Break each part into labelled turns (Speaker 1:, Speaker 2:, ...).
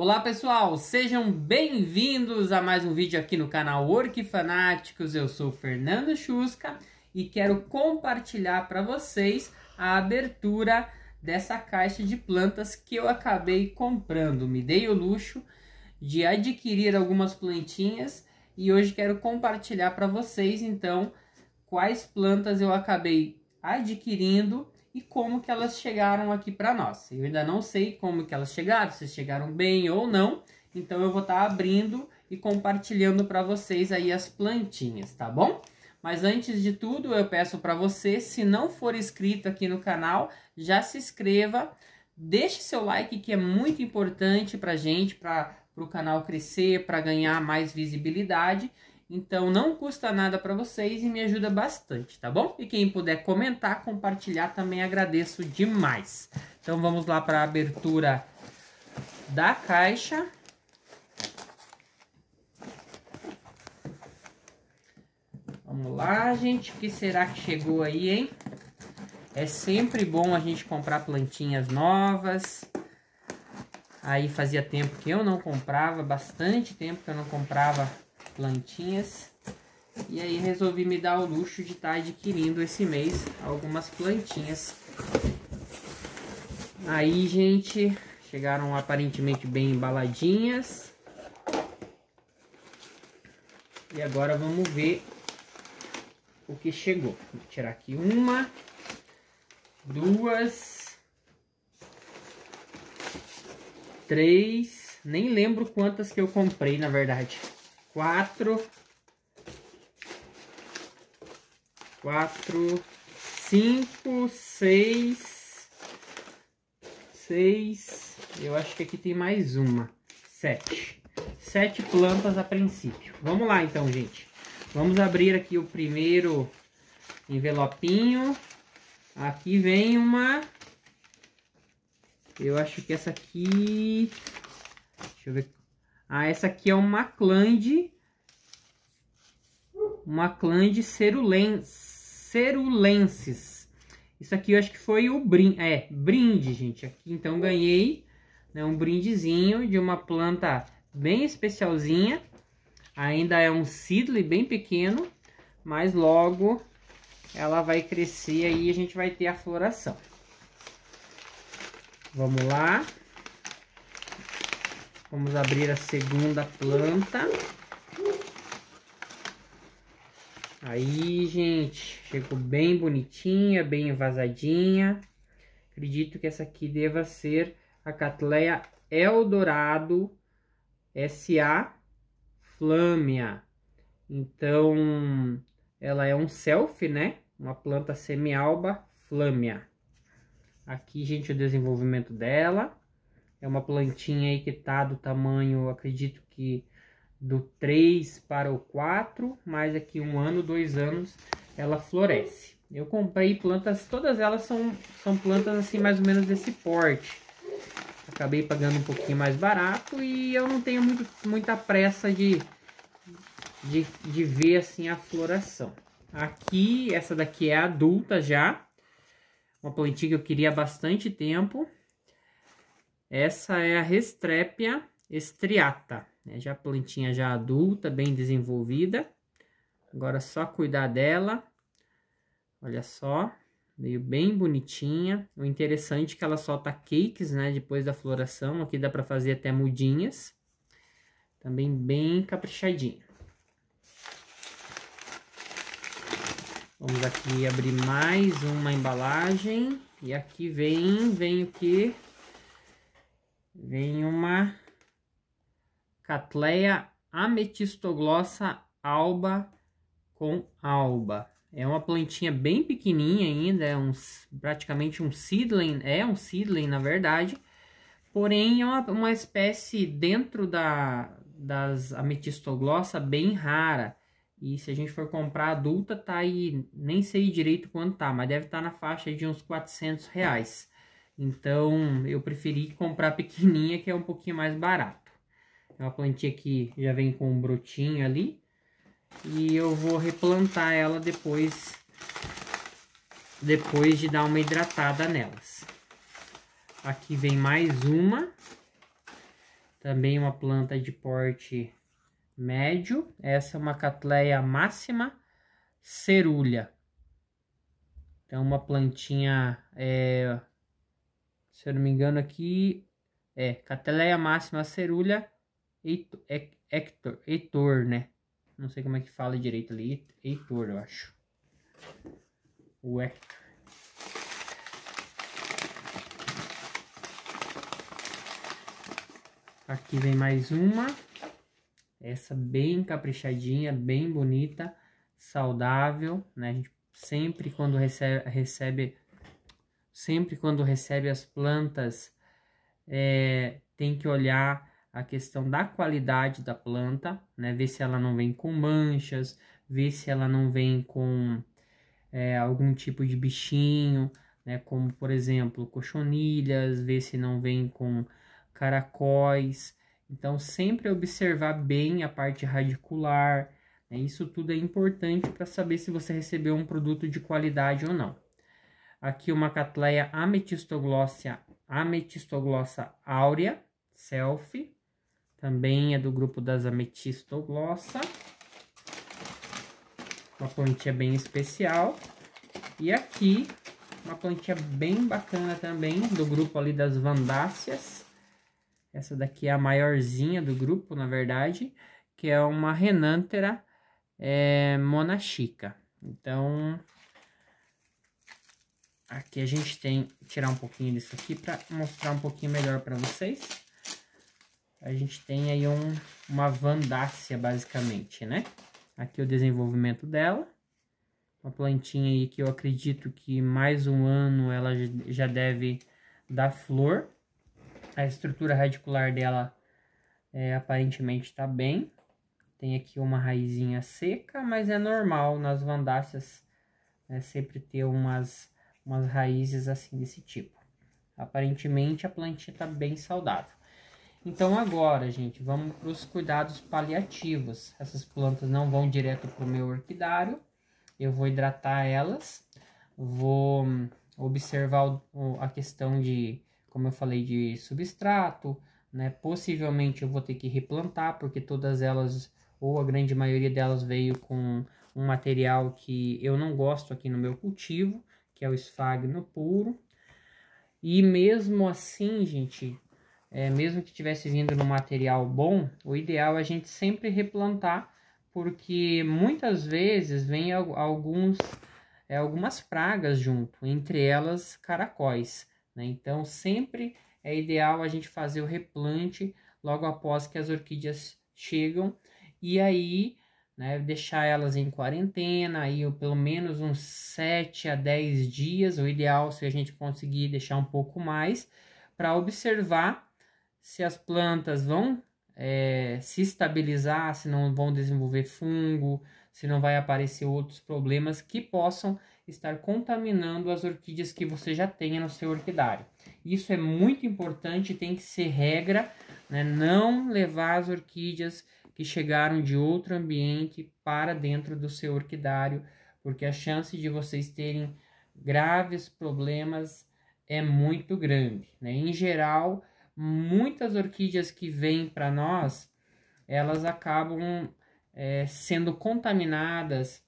Speaker 1: Olá pessoal, sejam bem-vindos a mais um vídeo aqui no canal Orquifanáticos. Eu sou Fernando Chusca e quero compartilhar para vocês a abertura dessa caixa de plantas que eu acabei comprando. Me dei o luxo de adquirir algumas plantinhas e hoje quero compartilhar para vocês então quais plantas eu acabei adquirindo e como que elas chegaram aqui para nós. Eu ainda não sei como que elas chegaram, se chegaram bem ou não, então eu vou estar tá abrindo e compartilhando para vocês aí as plantinhas, tá bom? Mas antes de tudo, eu peço para você, se não for inscrito aqui no canal, já se inscreva, deixe seu like que é muito importante para gente, para o canal crescer, para ganhar mais visibilidade. Então não custa nada para vocês e me ajuda bastante, tá bom? E quem puder comentar, compartilhar também agradeço demais. Então vamos lá para a abertura da caixa. Vamos lá, gente. O que será que chegou aí, hein? É sempre bom a gente comprar plantinhas novas. Aí fazia tempo que eu não comprava, bastante tempo que eu não comprava plantinhas. E aí resolvi me dar o luxo de estar tá adquirindo esse mês algumas plantinhas. Aí, gente, chegaram aparentemente bem embaladinhas. E agora vamos ver o que chegou. Vou tirar aqui uma, duas, três, nem lembro quantas que eu comprei, na verdade quatro, quatro, cinco, seis, seis. Eu acho que aqui tem mais uma, sete, sete plantas a princípio. Vamos lá então, gente. Vamos abrir aqui o primeiro envelopinho. Aqui vem uma. Eu acho que essa aqui. Deixa eu ver ah, essa aqui é uma clande. Uma clande cerulen, cerulensis. Isso aqui eu acho que foi o brinde. É, brinde, gente. Aqui então ganhei né, um brindezinho de uma planta bem especialzinha. Ainda é um seedling bem pequeno, mas logo ela vai crescer aí e a gente vai ter a floração. Vamos lá. Vamos abrir a segunda planta. Aí, gente, chegou bem bonitinha, bem envasadinha. Acredito que essa aqui deva ser a Catleia Eldorado SA Flâmia. Então, ela é um self, né? Uma planta semi-alba flâmia. Aqui, gente, o desenvolvimento dela. É uma plantinha aí que tá do tamanho, acredito que do 3 para o 4, mas aqui um ano, dois anos, ela floresce. Eu comprei plantas, todas elas são, são plantas assim mais ou menos desse porte. Acabei pagando um pouquinho mais barato e eu não tenho muito, muita pressa de, de, de ver assim a floração. Aqui, essa daqui é adulta já. Uma plantinha que eu queria há bastante tempo. Essa é a Restrepia estriata, né? já plantinha já adulta, bem desenvolvida. Agora só cuidar dela. Olha só, veio bem bonitinha. O interessante é que ela solta cakes, né, depois da floração. Aqui dá para fazer até mudinhas. Também bem caprichadinha. Vamos aqui abrir mais uma embalagem. E aqui vem, vem o que? vem uma Catleia ametistoglossa alba com alba. É uma plantinha bem pequenininha ainda, é um, praticamente um seedling, é um seedling na verdade, porém é uma, uma espécie dentro da, das ametistoglossa bem rara. E se a gente for comprar adulta, tá aí, nem sei direito quanto tá, mas deve estar tá na faixa de uns 400 reais. Então, eu preferi comprar pequenininha, que é um pouquinho mais barato. É uma plantinha que já vem com um brotinho ali. E eu vou replantar ela depois, depois de dar uma hidratada nelas. Aqui vem mais uma. também uma planta de porte médio. Essa é uma Catleia máxima cerulha. Então, uma plantinha, é, se eu não me engano aqui, é Catleia máxima cerulha Hector, Heitor, né? Não sei como é que fala direito ali, Heitor, eu acho. O Hector. Aqui vem mais uma. Essa bem caprichadinha, bem bonita, saudável, né? A gente sempre quando recebe, recebe sempre quando recebe as plantas, é, tem que olhar a questão da qualidade da planta, né? Ver se ela não vem com manchas, ver se ela não vem com é, algum tipo de bichinho, né? Como por exemplo cochonilhas, ver se não vem com caracóis. Então, sempre observar bem a parte radicular. Né? Isso tudo é importante para saber se você recebeu um produto de qualidade ou não. Aqui uma Catleia ametistoglossa, ametistoglossa áurea, selfie. Também é do grupo das ametistoglossa. Uma plantinha bem especial. E aqui, uma plantinha bem bacana também, do grupo ali das vandáceas. Essa daqui é a maiorzinha do grupo, na verdade, que é uma Renantera é, monachica. Então, aqui a gente tem tirar um pouquinho disso aqui para mostrar um pouquinho melhor para vocês. A gente tem aí um, uma vandácia, basicamente, né? Aqui o desenvolvimento dela. Uma plantinha aí que eu acredito que mais um ano ela já deve dar flor. A estrutura radicular dela é, aparentemente está bem. Tem aqui uma raizinha seca, mas é normal nas vandáceas né, sempre ter umas, umas raízes assim desse tipo. Aparentemente a plantinha está bem saudável. Então agora, gente, vamos para os cuidados paliativos. Essas plantas não vão direto para o meu orquidário. Eu vou hidratar elas, vou observar o, a questão de como eu falei, de substrato, né? Possivelmente eu vou ter que replantar, porque todas elas, ou a grande maioria delas, veio com um material que eu não gosto aqui no meu cultivo, que é o esfagno puro. E mesmo assim, gente, é, mesmo que tivesse vindo no material bom, o ideal é a gente sempre replantar, porque muitas vezes vem alguns, é, algumas pragas junto, entre elas caracóis. Né? Então, sempre é ideal a gente fazer o replante logo após que as orquídeas chegam e aí né, deixar elas em quarentena, aí pelo menos uns 7 a 10 dias, o ideal se a gente conseguir deixar um pouco mais, para observar se as plantas vão é, se estabilizar, se não vão desenvolver fungo, se não vai aparecer outros problemas que possam estar contaminando as orquídeas que você já tenha no seu orquidário. Isso é muito importante, tem que ser regra, né? não levar as orquídeas que chegaram de outro ambiente para dentro do seu orquidário, porque a chance de vocês terem graves problemas é muito grande. Né? Em geral, muitas orquídeas que vêm para nós, elas acabam é, sendo contaminadas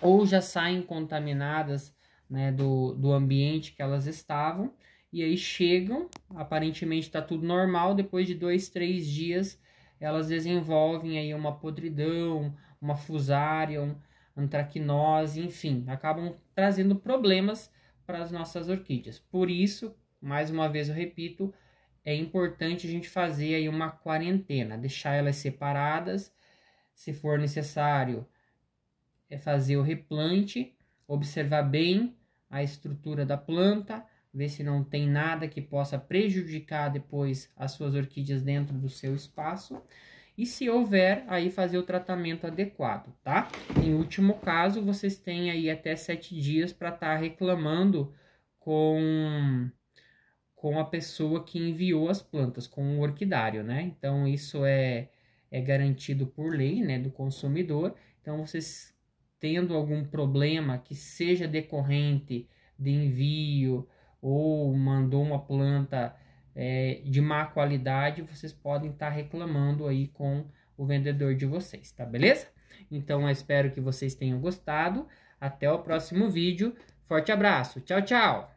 Speaker 1: ou já saem contaminadas né, do, do ambiente que elas estavam, e aí chegam, aparentemente está tudo normal, depois de dois, três dias elas desenvolvem aí uma podridão, uma fusária, antracnose, enfim, acabam trazendo problemas para as nossas orquídeas. Por isso, mais uma vez eu repito, é importante a gente fazer aí uma quarentena, deixar elas separadas, se for necessário, é fazer o replante, observar bem a estrutura da planta, ver se não tem nada que possa prejudicar depois as suas orquídeas dentro do seu espaço. E se houver, aí fazer o tratamento adequado, tá? Em último caso, vocês têm aí até sete dias para estar tá reclamando com, com a pessoa que enviou as plantas, com o orquidário, né? Então, isso é, é garantido por lei, né, do consumidor. Então, vocês tendo algum problema que seja decorrente de envio ou mandou uma planta é, de má qualidade, vocês podem estar tá reclamando aí com o vendedor de vocês, tá beleza? Então eu espero que vocês tenham gostado. Até o próximo vídeo. Forte abraço. Tchau, tchau.